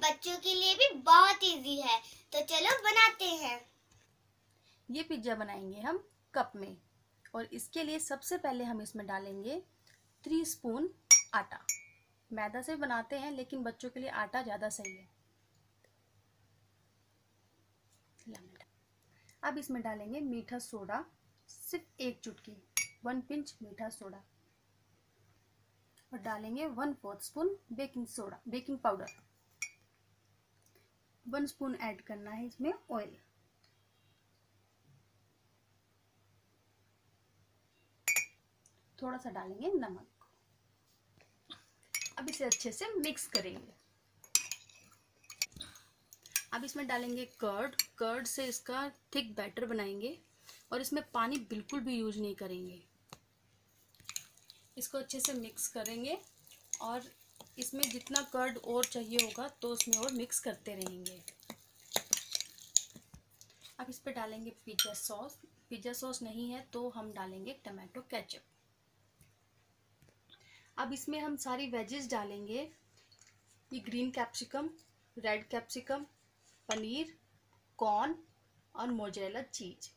बच्चों के लिए भी बहुत इजी है। तो चलो बनाते हैं। ये पिज़्ज़ा बनाएँगे हम कप में। और इसके लिए सबसे पहले हम इसमें डालेंगे थ्री स्पून आटा। मैदा से बनाते हैं, लेकिन बच्चों के लिए आटा ज़्यादा सही है। अब इसमें डालेंगे मीठा सोडा, सिर्फ़ एक चुटकी, वन पिंच मीठा सोडा। और डालेंगे one fourth spoon baking soda, baking powder. One spoon add करना है इसमें ऑयल। थोड़ा सा डालेंगे नमक। अब इसे अच्छे से मिक्स करेंगे। अब इसमें डालेंगे कर्ड। कर्ड से इसका थिक बैटर बनाएँगे और इसमें पानी बिल्कुल भी यूज़ नहीं करेंगे। इसको अच्छे से मिक्स करेंगे और इसमें जितना कर्ड और चाहिए होगा तो उसमें और मिक्स करते रहेंगे। अब इस पर डालेंगे पिज़्ज़ा सॉस पिज़्ज़ा सॉस नहीं है तो हम डालेंगे टमाटो केचप अब इसमें हम सारी वेजेस डालेंगे। ये green capsicum red capsicum paneer corn और मोजरेला चीज़।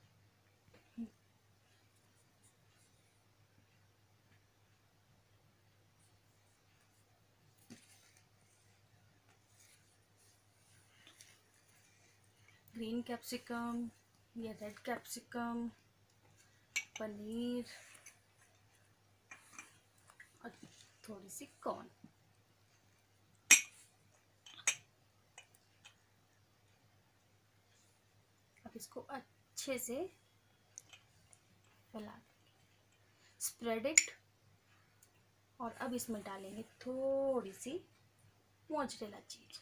ग्रीन कैप्सिकम या रेड कैप्सिकम पनीर और थोड़ी सी कॉर्न। इसको अच्छे से फैला देंगे। स्प्रेड इट और अब इसमें डालेंगे थोड़ी सी मोजरेला चीज़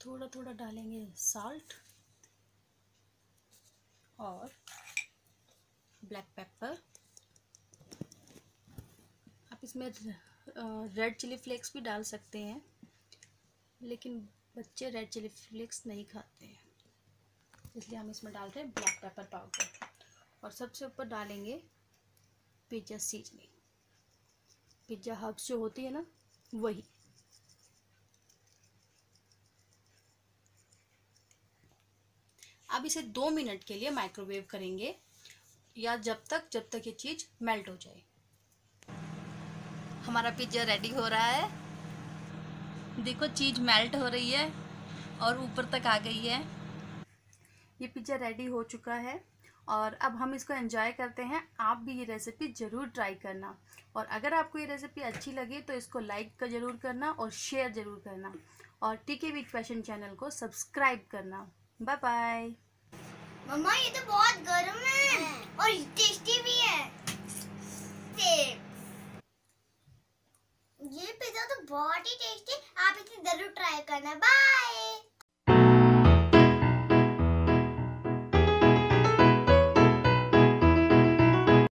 थोड़ा थोड़ा डालेंगे साल्ट और ब्लैक पेपर इसमें रेड चिली फ्लेक्स भी डाल सकते हैं, लेकिन बच्चे रेड चिली फ्लेक्स नहीं खाते हैं। इसलिए हम इसमें डाल रहे हैं ब्लैक पेपर पाउडर और सबसे ऊपर डालेंगे पिज़्ज़ा सीजनिंग पिज़्ज़ा हर्ब्स जो होती है ना, वही। अब इसे दो मिनट के लिए माइक्रोवेव करेंगे, या जब तक जब तक ये चीज़ मेल्ट हो जाए। हमारा पिज़्ज़ा रेडी हो रहा है। देखो चीज़ मेल्ट हो रही है और ऊपर तक आ गई है। ये पिज़्ज़ा रेडी हो चुका है और अब हम इसको एंजॉय करते हैं। आप भी ये रेसिपी ज़रूर ट्राई करना और अगर आपको ये रेसिपी अच्छी लगे तो इसको लाइक का ज़रूर करना और शेयर ज़रूर करना और टीके वीक फ़ैशन चैनल को सब्सक्राइब करना। बाय बाय मम्मा, ये तो बहुत गर्म है और टेस्टी भी है ये पिज्जा तो बहुत ही टेस्टी आप इसे ज़रूर ट्राई करना। बाय